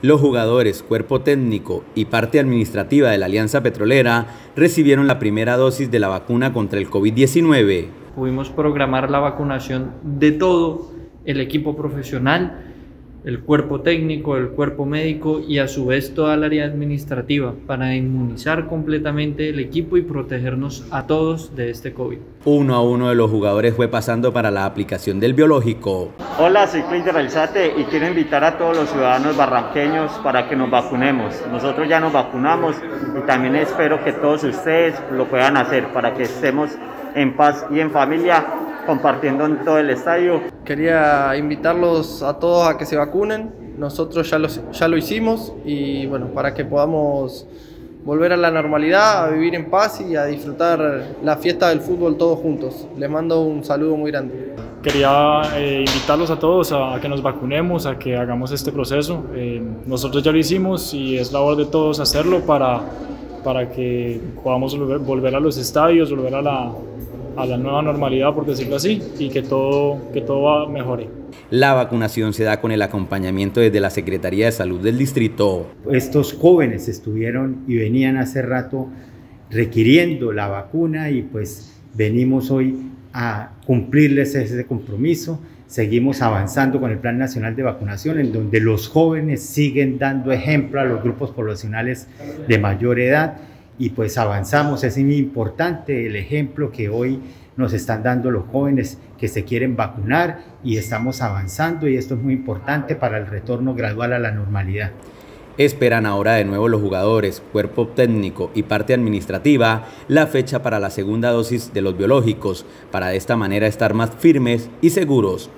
Los jugadores, cuerpo técnico y parte administrativa de la Alianza Petrolera recibieron la primera dosis de la vacuna contra el COVID-19. Pudimos programar la vacunación de todo el equipo profesional el cuerpo técnico, el cuerpo médico y a su vez toda el área administrativa para inmunizar completamente el equipo y protegernos a todos de este COVID. Uno a uno de los jugadores fue pasando para la aplicación del biológico. Hola, soy de Belzate y quiero invitar a todos los ciudadanos barranqueños para que nos vacunemos. Nosotros ya nos vacunamos y también espero que todos ustedes lo puedan hacer para que estemos en paz y en familia compartiendo en todo el estadio. Quería invitarlos a todos a que se vacunen. Nosotros ya, ya lo hicimos y bueno, para que podamos volver a la normalidad, a vivir en paz y a disfrutar la fiesta del fútbol todos juntos. Les mando un saludo muy grande. Quería eh, invitarlos a todos a, que nos vacunemos, a que hagamos este proceso. Eh, nosotros ya lo hicimos y es labor de todos hacerlo para, para que podamos volver a los estadios, volver a la, a la nueva normalidad, por decirlo así, y que todo, que todo mejore. La vacunación se da con el acompañamiento desde la Secretaría de Salud del distrito. Estos jóvenes estuvieron y venían hace rato requiriendo la vacuna y pues venimos hoy a cumplirles ese compromiso. Seguimos avanzando con el Plan Nacional de Vacunación, en donde los jóvenes siguen dando ejemplo a los grupos poblacionales de mayor edad y pues avanzamos. Es muy importante el ejemplo que hoy nos están dando los jóvenes que se quieren vacunar y estamos avanzando y esto es muy importante para el retorno gradual a la normalidad. Esperan ahora de nuevo los jugadores, cuerpo técnico y parte administrativa la fecha para la segunda dosis de los biológicos, para de esta manera estar más firmes y seguros